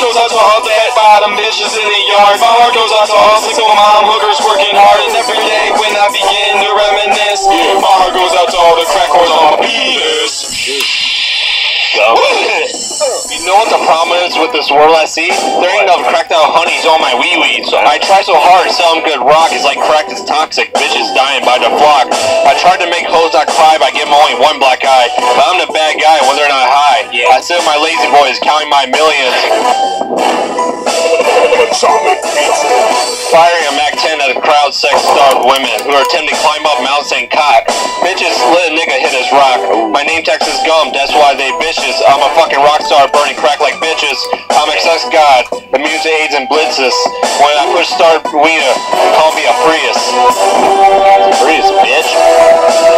out to all fat bottom bitches in the yard. My heart goes out to all single mom hookers working hard. And every day when I begin to reminisce, my heart goes out to all the crack whores on my penis. You know what the problem is with this world I see? There ain't enough cracked out honeys on my wee weeds. I try so hard to sell them good rock, it's like crack is toxic. Bitches dying by the flock. I tried to make hoes not cry by giving only one black eye. But I'm the bad guy whether they're not. I sit my lazy boys counting my millions. Firing a MAC 10 at a crowd sex starved women who are attempting to climb up Mount St. Cock. Bitches let a nigga hit his rock. My name is Gump, that's why they bitches. I'm a fucking rock star burning crack like bitches. I'm a sex god, immune to AIDS and blitzes. When I push start weeder, call me a Prius. Prius, bitch.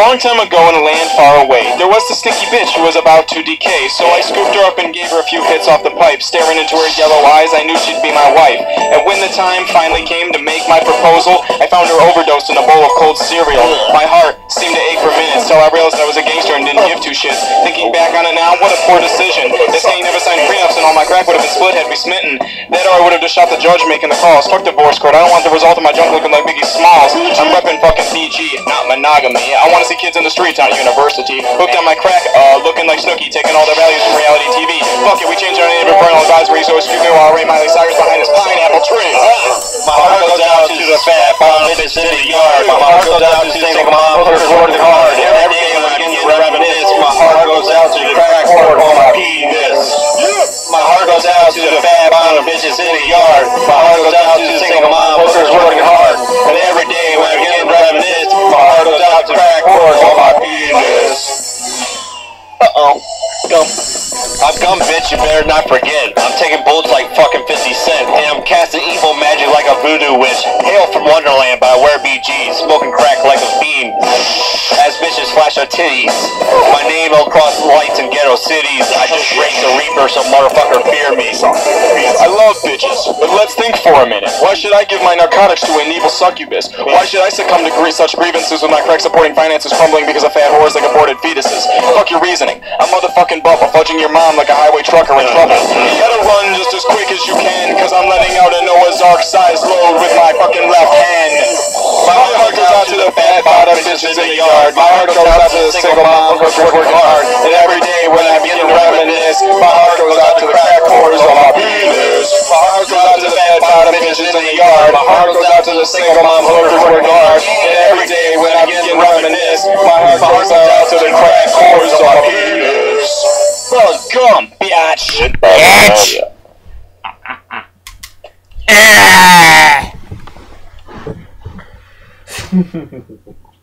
Long time ago in a land far away, there was the stinky bitch who was about to decay. So I scooped her up and gave her a few hits off the pipe. Staring into her yellow eyes, I knew she'd be my wife. And when the time finally came to make my proposal, I found her overdosed in a bowl of cold cereal. My heart seemed to ache for minutes till I realized I was a gangster and didn't two shits. Thinking back on it now, what a poor decision. This ain't never signed prenups and all my crack would have been split had we smitten. That or I would have just shot the judge making the calls. Fuck divorce court. I don't want the result of my junk looking like Biggie Smalls. I'm repping fucking PG, not monogamy. I want to see kids in the streets, not university. Hooked on my crack, uh, looking like Snooki, taking all their values from reality TV. Fuck it, we changed our name to parental advisory, so excuse me while I rate Miley Cyrus behind his pineapple tree. My heart goes out to the fat bitch in the city yard. My heart goes out to single mom hookers working hard. Every goes out to the crack on penis. My heart goes out to the fat bottom bitches in the yard. My heart goes out to the single mom hookers working hard. And every day when I get to reminisce, my heart goes out to crack whores on my penis. Uh-oh. Gump. I'm Gump, bitch, you better not forget. I'm taking bullets like fucking 50 Cent, and I'm casting evil magic like a voodoo witch. Hail from Wonderland, but I flash their titties. My name will cross lights in ghetto cities. I just raised the reaper, so motherfucker fear me. I love bitches, but let's think for a minute. Why should I give my narcotics to an evil succubus? Why should I succumb to gre- such grievances when my crack supporting finances crumbling because of fat whores like aborted fetuses? Fuck your reasoning. I'm motherfucking Bubba, fudging your mom like a highway trucker in trouble. You gotta run just as quick as you can, cause I'm letting out a Noah's Ark sized load with my fucking left bottom bitches in the yard. My heart goes out to the single mom who's working hard. And every day when I begin to reminisce, my heart goes out to the crack whores on my penis. My heart goes out to the fat bottom bitches in the yard. My heart goes out to the single mom who's working hard. And every day when I begin to reminisce, my heart goes out to the crack whores on my penis. Well, Gump, bitch. Bitch. Ah.